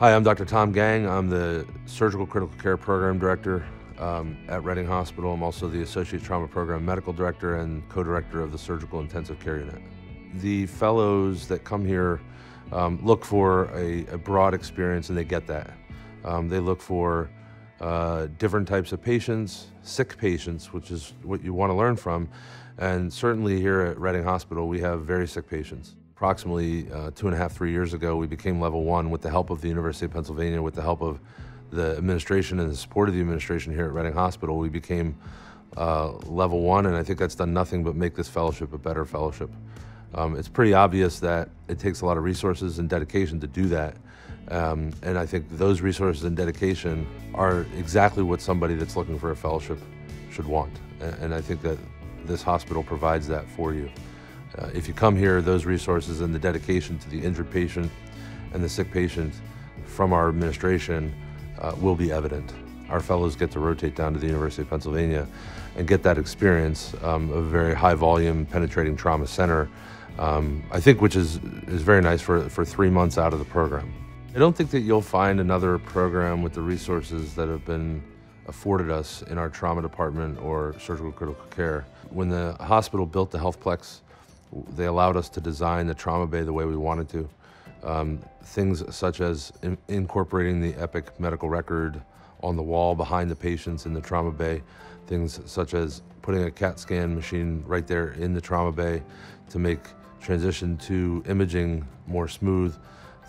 Hi, I'm Dr. Tom Geng. I'm the Surgical Critical Care Program Director um, at Reading Hospital. I'm also the Associate Trauma Program Medical Director and co-director of the Surgical Intensive Care Unit. The fellows that come here um, look for a, a, broad experience and they get that. Um, they look for uh, different types of patients, sick patients, which is what you want to learn from. And certainly here at Reading Hospital, we have very sick patients. Approximately uh, two and a half, three years ago, we became level one with the help of the University of Pennsylvania, with the help of the administration and the support of the administration here at Reading Hospital. We became uh, level one, and I think that's done nothing but make this fellowship a better fellowship. Um, it's pretty obvious that it takes a lot of resources and dedication to do that. Um, and I think those resources and dedication are exactly what somebody that's looking for a fellowship should want. And, and I think that this hospital provides that for you. Uh, if you come here, those resources and the dedication to the injured patient and the sick patient from our administration uh, will be evident. Our fellows get to rotate down to the University of Pennsylvania and get that experience um, of a very high volume penetrating trauma center, um, I think which is, is very nice for, for three months out of the program. I don't think that you'll find another program with the resources that have been afforded us in our trauma department or surgical critical care. When the hospital built the Healthplex they allowed us to design the trauma bay the way we wanted to. Um, things such as in incorporating the EPIC medical record on the wall behind the patients in the trauma bay, things such as putting a CAT scan machine right there in the trauma bay to make transition to imaging more smooth,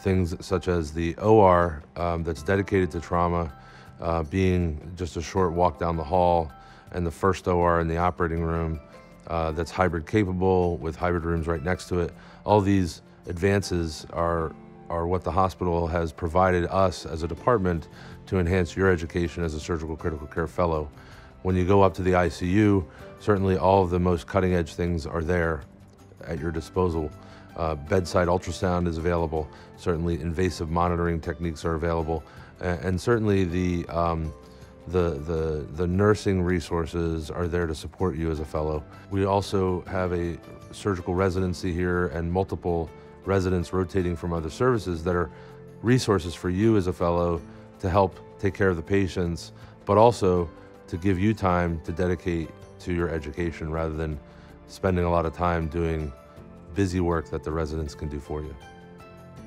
things such as the OR um, that's dedicated to trauma uh, being just a short walk down the hall and the first OR in the operating room uh, that's hybrid capable with hybrid rooms right next to it. All these advances are, are what the hospital has provided us as a department to enhance your education as a surgical critical care fellow. When you go up to the ICU, certainly all of the most cutting edge things are there at your disposal. Uh, bedside ultrasound is available. Certainly invasive monitoring techniques are available. And, and certainly the um, the, the, the nursing resources are there to support you as a fellow. We also have a surgical residency here and multiple residents rotating from other services that are resources for you as a fellow to help take care of the patients, but also to give you time to dedicate to your education rather than spending a lot of time doing busy work that the residents can do for you.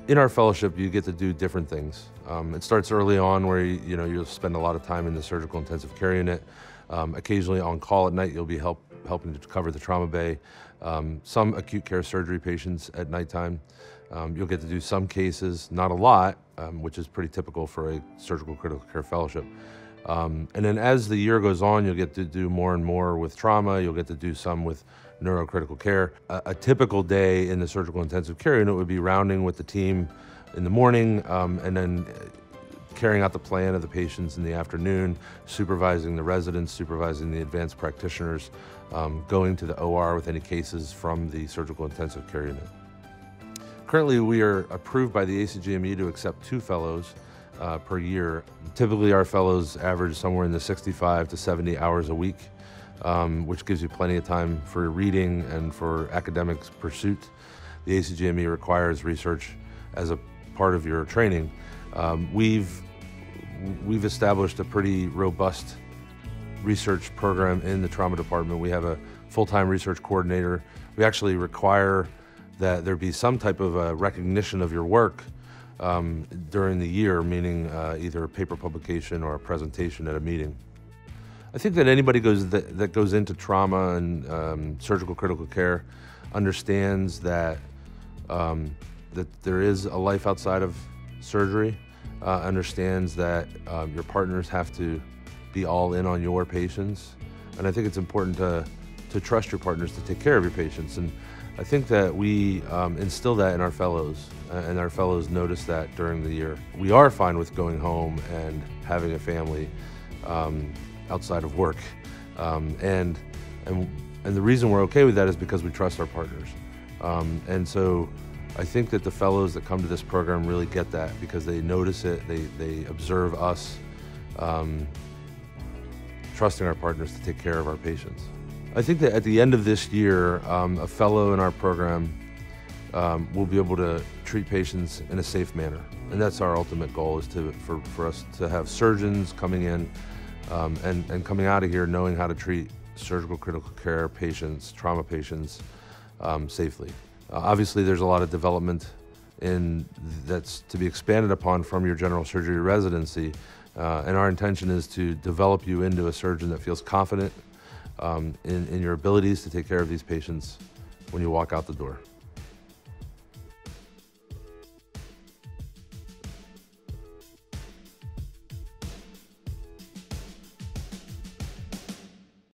In our fellowship, you get to do different things. Um, it starts early on where you, you, know you'll spend a lot of time in the surgical intensive care unit. Um, occasionally on call at night, you'll be help, helping to cover the trauma bay. Um, some acute care surgery patients at nighttime. Um, you'll get to do some cases, not a lot, um, which is pretty typical for a surgical critical care fellowship. Um, and then as the year goes on, you'll get to do more and more with trauma. You'll get to do some with neurocritical care. A, a typical day in the surgical intensive care unit would be rounding with the team in the morning um, and then carrying out the plan of the patients in the afternoon, supervising the residents, supervising the advanced practitioners, um, going to the OR with any cases from the surgical intensive care unit. Currently, we are approved by the ACGME to accept two fellows uh, per year. Typically, our fellows average somewhere in the 65 to 70 hours a week, um, which gives you plenty of time for reading and for academic pursuit. The ACGME requires research as a part of your training. Um, we've we've established a pretty robust research program in the trauma department. We have a full-time research coordinator. We actually require that there be some type of a recognition of your work um, during the year, meaning uh, either a paper publication or a presentation at a meeting. I think that anybody goes that, that goes into trauma and um, surgical critical care understands that um, that there is a life outside of surgery, uh, understands that um, your partners have to be all in on your patients, and I think it's important to to trust your partners to take care of your patients and I think that we um, instill that in our fellows, uh, and our fellows notice that during the year. We are fine with going home and having a family um, outside of work, um, and and and the reason we're okay with that is because we trust our partners, um, and so. I think that the fellows that come to this program really get that because they notice it, they, they observe us um, trusting our partners to take care of our patients. I think that at the end of this year, um, a fellow in our program um, we'll be able to treat patients in a safe manner. And that's our ultimate goal is to, for, for us to have surgeons coming in um, and, and coming out of here knowing how to treat surgical critical care patients, trauma patients um, safely. Uh, obviously, there's a lot of development in that's to be expanded upon from your general surgery residency. Uh, and our intention is to develop you into a surgeon that feels confident um, in, in your abilities to take care of these patients when you walk out the door.